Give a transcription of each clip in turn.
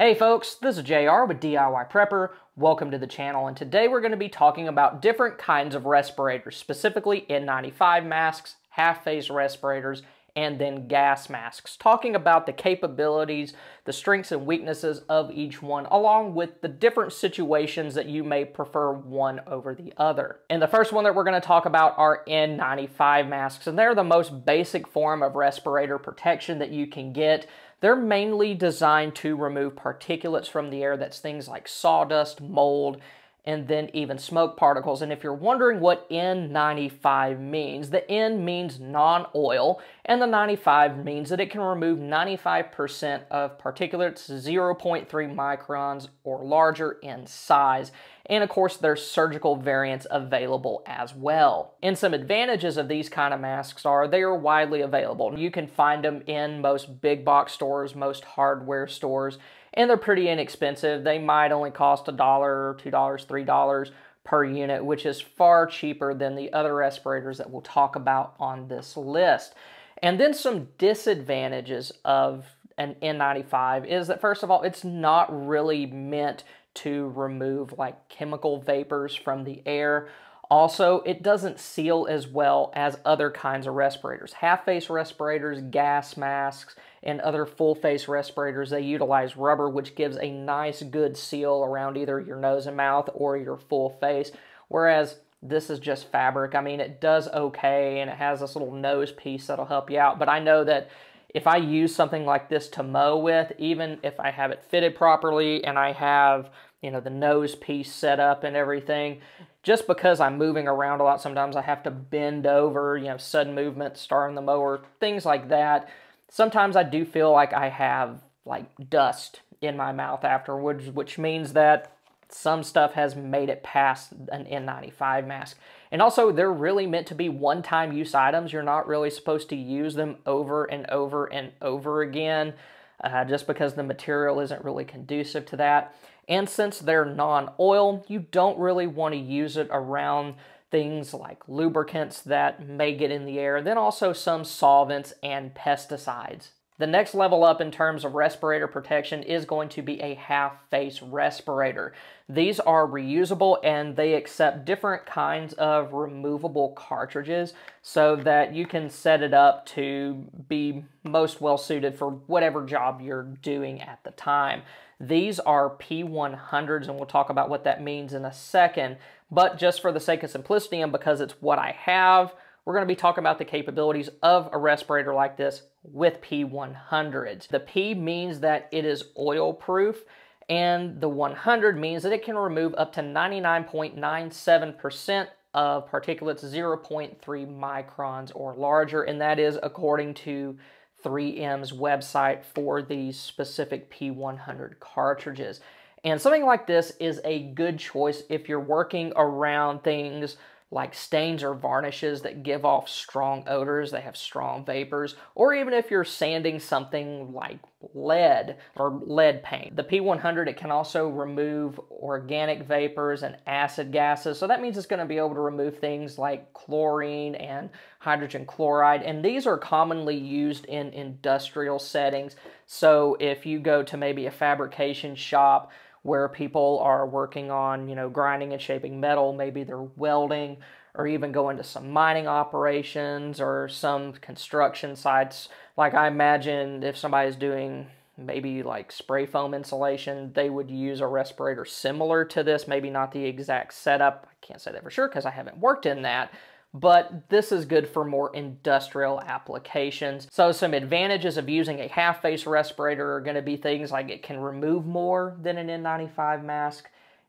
Hey folks, this is JR with DIY Prepper. Welcome to the channel and today we're going to be talking about different kinds of respirators, specifically N95 masks, half-face respirators, and then gas masks, talking about the capabilities, the strengths and weaknesses of each one, along with the different situations that you may prefer one over the other. And the first one that we're going to talk about are N95 masks, and they're the most basic form of respirator protection that you can get. They're mainly designed to remove particulates from the air. That's things like sawdust, mold, and then even smoke particles. And if you're wondering what N95 means, the N means non-oil, and the 95 means that it can remove 95% of particulates 0.3 microns or larger in size. And of course, there's surgical variants available as well. And some advantages of these kind of masks are they are widely available. You can find them in most big box stores, most hardware stores, and they're pretty inexpensive. They might only cost a dollar, two dollars, three dollars per unit, which is far cheaper than the other respirators that we'll talk about on this list. And then some disadvantages of an N95 is that first of all, it's not really meant to remove like chemical vapors from the air. Also, it doesn't seal as well as other kinds of respirators. Half-face respirators, gas masks, and other full-face respirators, they utilize rubber, which gives a nice good seal around either your nose and mouth or your full face. Whereas this is just fabric. I mean, it does okay, and it has this little nose piece that'll help you out. But I know that if I use something like this to mow with, even if I have it fitted properly and I have, you know, the nose piece set up and everything, just because I'm moving around a lot, sometimes I have to bend over, you know, sudden movement, starting the mower, things like that. Sometimes I do feel like I have like dust in my mouth afterwards, which means that some stuff has made it past an N95 mask. And also, they're really meant to be one-time use items. You're not really supposed to use them over and over and over again uh, just because the material isn't really conducive to that. And since they're non-oil, you don't really want to use it around things like lubricants that may get in the air, then also some solvents and pesticides. The next level up in terms of respirator protection is going to be a half-face respirator. These are reusable and they accept different kinds of removable cartridges so that you can set it up to be most well suited for whatever job you're doing at the time. These are P100s and we'll talk about what that means in a second. But just for the sake of simplicity and because it's what I have, we're going to be talking about the capabilities of a respirator like this with P100s. The P means that it is oil proof and the 100 means that it can remove up to 99.97% of particulates 0.3 microns or larger, and that is according to 3M's website for these specific P100 cartridges. And something like this is a good choice if you're working around things like stains or varnishes that give off strong odors, they have strong vapors, or even if you're sanding something like lead or lead paint. The P100, it can also remove organic vapors and acid gases, so that means it's going to be able to remove things like chlorine and hydrogen chloride, and these are commonly used in industrial settings. So if you go to maybe a fabrication shop, where people are working on, you know, grinding and shaping metal. Maybe they're welding or even go into some mining operations or some construction sites. Like I imagine if somebody's doing maybe like spray foam insulation, they would use a respirator similar to this, maybe not the exact setup. I can't say that for sure because I haven't worked in that, but this is good for more industrial applications. So some advantages of using a half-face respirator are going to be things like it can remove more than an N95 mask.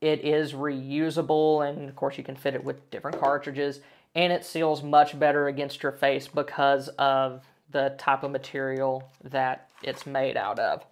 It is reusable, and of course you can fit it with different cartridges, and it seals much better against your face because of the type of material that it's made out of.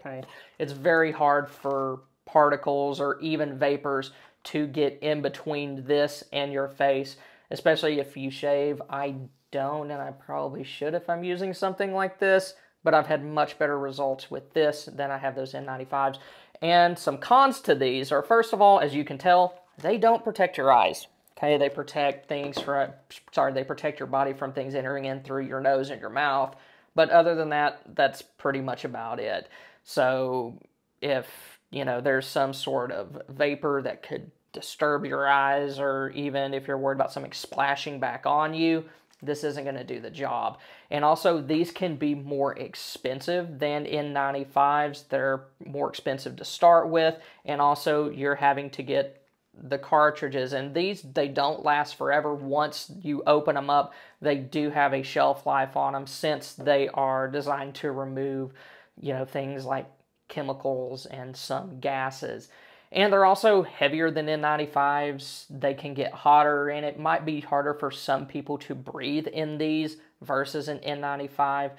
Okay, It's very hard for particles or even vapors to get in between this and your face especially if you shave. I don't, and I probably should if I'm using something like this, but I've had much better results with this than I have those N95s. And some cons to these are, first of all, as you can tell, they don't protect your eyes. Okay, they protect things from, sorry, they protect your body from things entering in through your nose and your mouth. But other than that, that's pretty much about it. So if, you know, there's some sort of vapor that could disturb your eyes or even if you're worried about something splashing back on you, this isn't going to do the job. And also, these can be more expensive than N95s. They're more expensive to start with, and also you're having to get the cartridges and these they don't last forever once you open them up they do have a shelf life on them since they are designed to remove you know things like chemicals and some gases and they're also heavier than N95s. They can get hotter, and it might be harder for some people to breathe in these versus an N95.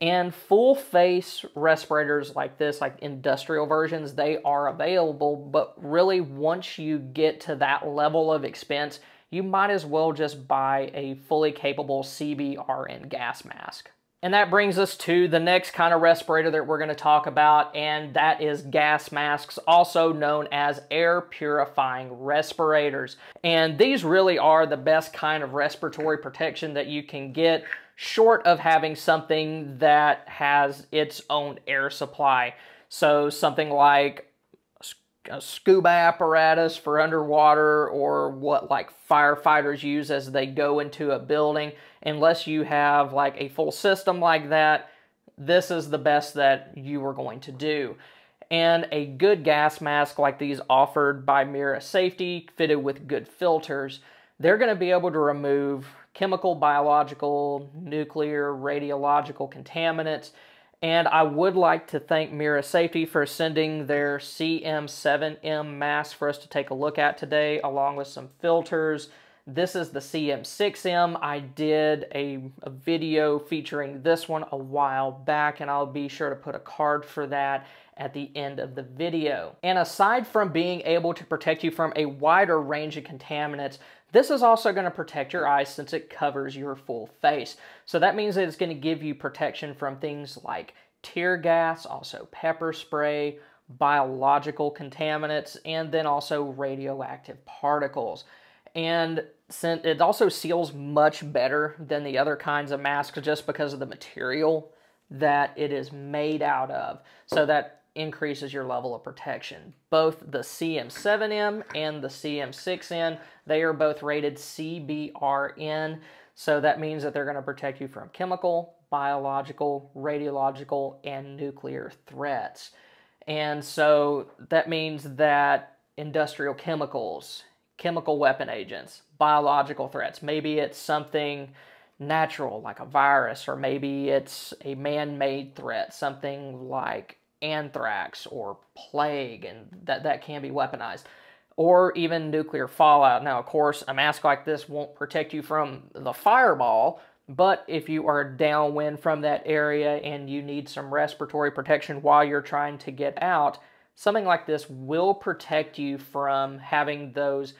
And full face respirators like this, like industrial versions, they are available. But really, once you get to that level of expense, you might as well just buy a fully capable CBRN gas mask. And that brings us to the next kind of respirator that we're going to talk about, and that is gas masks, also known as air purifying respirators. And these really are the best kind of respiratory protection that you can get, short of having something that has its own air supply. So something like scuba apparatus for underwater or what like firefighters use as they go into a building. Unless you have like a full system like that, this is the best that you are going to do. And a good gas mask like these offered by Mira Safety, fitted with good filters, they're going to be able to remove chemical, biological, nuclear, radiological contaminants and I would like to thank Mira Safety for sending their CM7M mask for us to take a look at today, along with some filters. This is the CM6M. I did a, a, video featuring this one a while back, and I'll be sure to put a card for that at the end of the video. And aside from being able to protect you from a wider range of contaminants, this is also going to protect your eyes since it covers your full face. So that means that it's going to give you protection from things like tear gas, also pepper spray, biological contaminants, and then also radioactive particles. And since it also seals much better than the other kinds of masks just because of the material that it is made out of. So that increases your level of protection. Both the CM7M and the CM6M, they are both rated CBRN, so that means that they're going to protect you from chemical, biological, radiological, and nuclear threats. And so that means that industrial chemicals, chemical weapon agents, biological threats, maybe it's something natural like a virus, or maybe it's a man made threat, something like anthrax or plague, and that, that can be weaponized. Or even nuclear fallout. Now, of course, a mask like this won't protect you from the fireball, but if you are downwind from that area and you need some respiratory protection while you're trying to get out, something like this will protect you from having those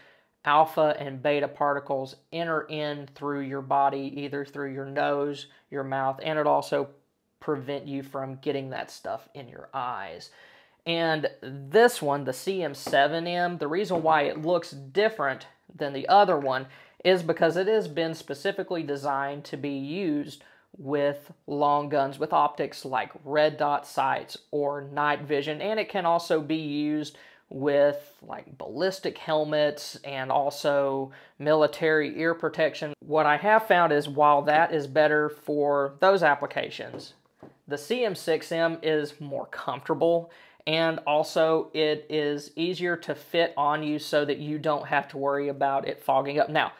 alpha and beta particles enter in through your body, either through your nose, your mouth, and it also prevent you from getting that stuff in your eyes. And this one, the CM7M, the reason why it looks different than the other one is because it has been specifically designed to be used with long guns with optics like red dot sights or night vision and it can also be used with like ballistic helmets and also military ear protection. What I have found is while that is better for those applications, the CM6M is more comfortable and also it is easier to fit on you so that you don't have to worry about it fogging up. Now,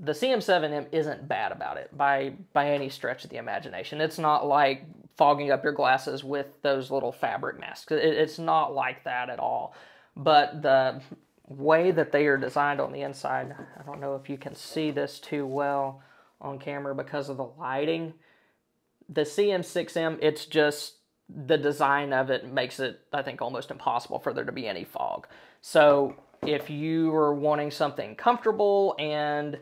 the CM7M isn't bad about it by by any stretch of the imagination. It's not like fogging up your glasses with those little fabric masks. It, it's not like that at all. But the way that they are designed on the inside, I don't know if you can see this too well on camera because of the lighting the CM6M, it's just the design of it makes it, I think, almost impossible for there to be any fog. So if you are wanting something comfortable and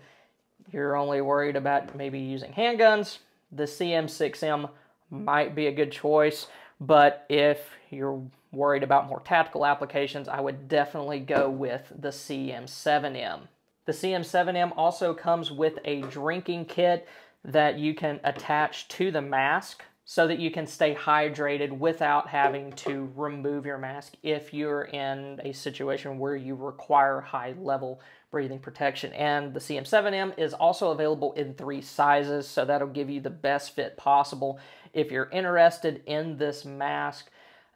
you're only worried about maybe using handguns, the CM6M might be a good choice. But if you're worried about more tactical applications, I would definitely go with the CM7M. The CM7M also comes with a drinking kit that you can attach to the mask. so that you can stay hydrated without having to remove your mask if you're in a situation where you require high level breathing protection. And the CM7M is also available in three sizes, so that'll give you the best fit possible. If you're interested in this mask,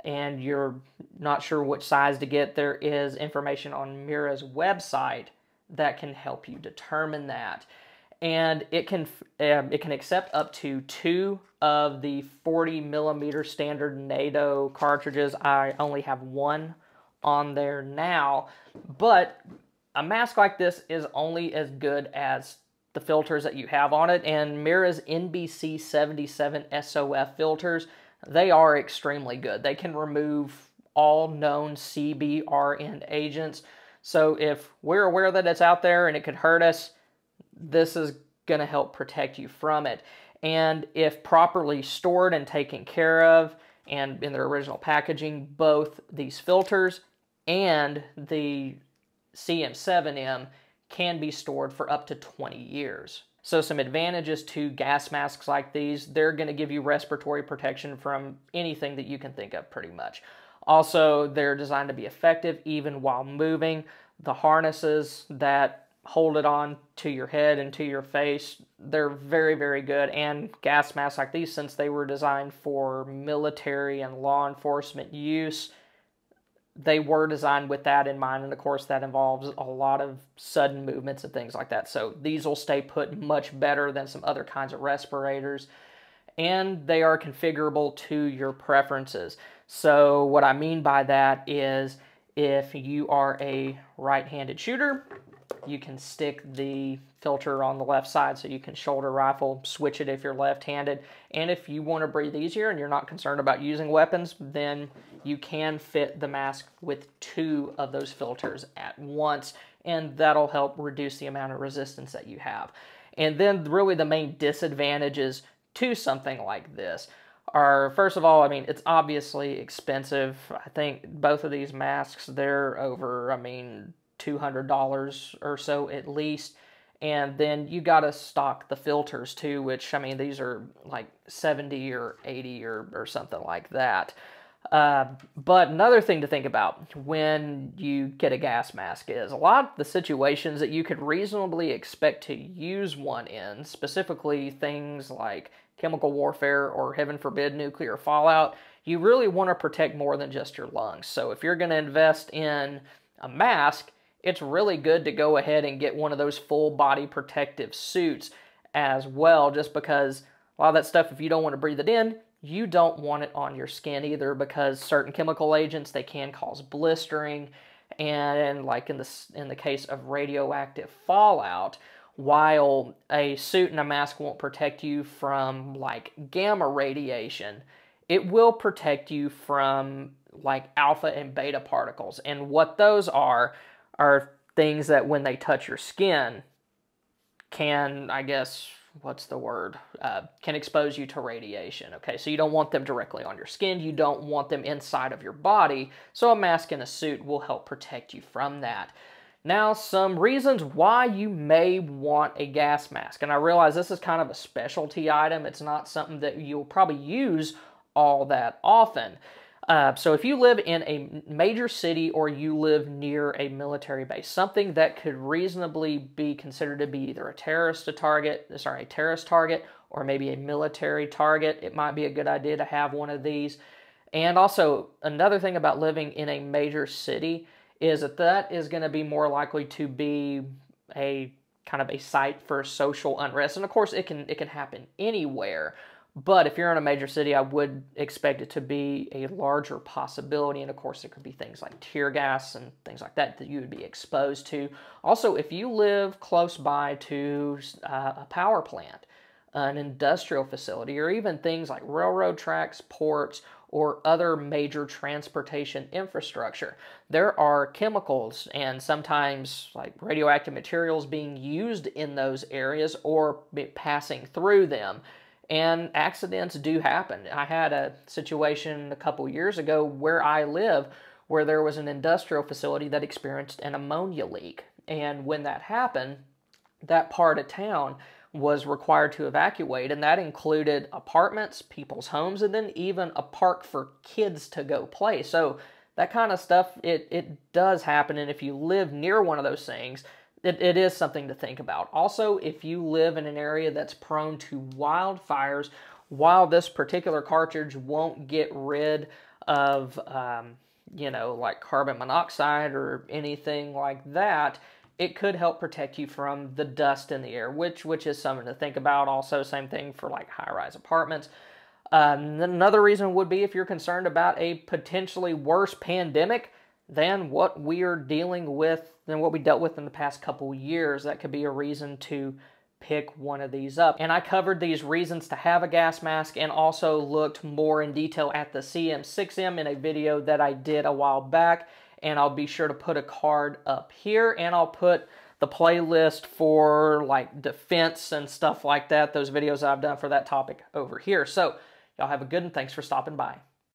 and you're not sure which size to get, there is information on Mira's website that can help you determine that. And it can um, it can accept up to two of the 40 millimeter standard NATO cartridges. I only have one on there now, but a mask like this is only as good as the filters that you have on it. And Mira's NBC 77 SOF filters they are extremely good. They can remove all known CBRN agents. So if we're aware that it's out there and it could hurt us, this is going to help protect you from it. And if properly stored and taken care of, and in their original packaging, both these filters and the CM7M can be stored for up to 20 years. So some advantages to gas masks like these, they're going to give you respiratory protection from anything that you can think of pretty much. Also, they're designed to be effective even while moving. The harnesses that hold it on to your head and to your face, they're very, very good. And gas masks like these, since they were designed for military and law enforcement use, they were designed with that in mind, and of course, that involves a lot of sudden movements and things like that. So, these will stay put much better than some other kinds of respirators, and they are configurable to your preferences. So, what I mean by that is if you are a right handed shooter, you can stick the filter on the left side so you can shoulder rifle, switch it if you're left-handed. And if you want to breathe easier and you're not concerned about using weapons, then you can fit the mask with two of those filters at once, and that'll help reduce the amount of resistance that you have. And then really the main disadvantages to something like this are first of all, I mean, it's obviously expensive. I think both of these masks, they're over, I mean, $200 or so at least. And then you got to stock the filters too, which I mean, these are like 70 or 80 or, or something like that. Uh, but another thing to think about when you get a gas mask is a lot of the situations that you could reasonably expect to use one in, specifically things like chemical warfare or, heaven forbid, nuclear fallout, you really want to protect more than just your lungs. So if you're going to invest in a mask, it's really good to go ahead and get one of those full body protective suits as well, just because a lot of that stuff, if you don't want to breathe it in, you don't want it on your skin either because certain chemical agents, they can cause blistering. And like in the, in the case of radioactive fallout, while a suit and a mask won't protect you from like gamma radiation, it will protect you from like alpha and beta particles. And what those are are things that when they touch your skin can, I guess, what's the word, uh, can expose you to radiation. Okay, so you don't want them directly on your skin. You don't want them inside of your body. So a mask and a suit will help protect you from that. Now, some reasons why you may want a gas mask. And I realize this is kind of a specialty item. It's not something that you'll probably use all that often. Uh, so if you live in a major city or you live near a military base, something that could reasonably be considered to be either a terrorist target, sorry, a terrorist target, or maybe a military target, it might be a good idea to have one of these. And also, another thing about living in a major city is that that is going to be more likely to be a kind of a site for social unrest. And of course, it can it can happen anywhere. But if you're in a major city, I would expect it to be a larger possibility. And of course, there could be things like tear gas and things like that that you would be exposed to. Also, if you live close by to uh, a power plant, an industrial facility, or even things like railroad tracks, ports, or other major transportation infrastructure. There are chemicals and sometimes like radioactive materials being used in those areas or passing through them and accidents do happen. I had a situation a couple years ago where I live where there was an industrial facility that experienced an ammonia leak. And when that happened, that part of town was required to evacuate, and that included apartments, people's homes, and then even a park for kids to go play. So that kind of stuff, it, it does happen, and if you live near one of those things, it, it is something to think about. Also, if you live in an area that's prone to wildfires, while this particular cartridge won't get rid of, um, you know, like carbon monoxide or anything like that, it could help protect you from the dust in the air, which which is something to think about. Also, same thing for like high-rise apartments. Um, another reason would be if you're concerned about a potentially worse pandemic than what we are dealing with, than what we dealt with in the past couple years. That could be a reason to pick one of these up. And I covered these reasons to have a gas mask and also looked more in detail at the CM6M in a video that I did a while back. And I'll be sure to put a card up here and I'll put the playlist for like defense and stuff like that, those videos I've done for that topic over here. So y'all have a good one. Thanks for stopping by.